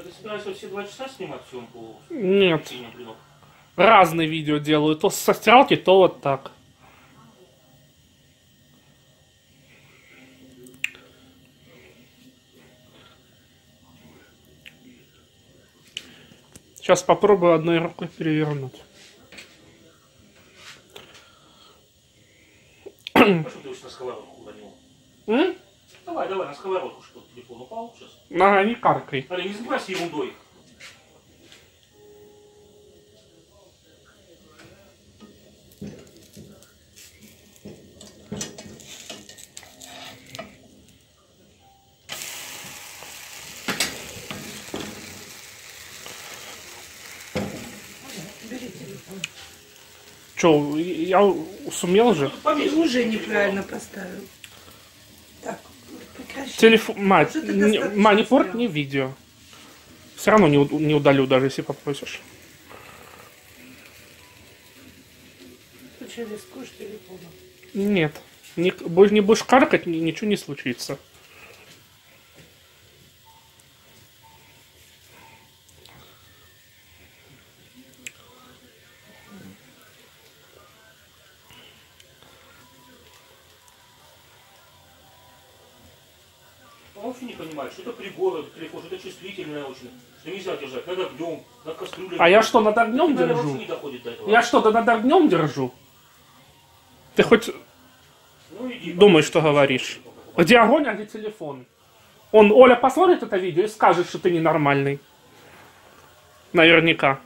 Ты собираешься все два часа снимать съемку? Нет. Разные видео делаю. То со стиралки, то вот так. Сейчас попробую одной рукой перевернуть. Почему ты на сковородку уронил? Давай, давай, на сковородку, что телефон упал сейчас. Ага, не каркай. Али, не занимайся ерундой. Че, я сумел же? Уже неправильно поставил. Телефон, мать, не, ма, не порт мне видео. Все равно не, не удалю, даже если попросишь. Ты что, рискуешь телефоном? Нет. Не, не будешь каркать, ни- ничего не случится. Он вообще не понимает, что это прибор, этот телефон, что это чувствительное очень. Что нельзя держать над огнем, на кастрюле. А я что, над огнем Наверное, держу? вообще не до этого. Я что, да над огнем держу? Ты хоть Ну, иди, думаешь, что говоришь? Где огонь, а где телефон? Он, Оля посмотрит это видео и скажет, что ты ненормальный. Наверняка.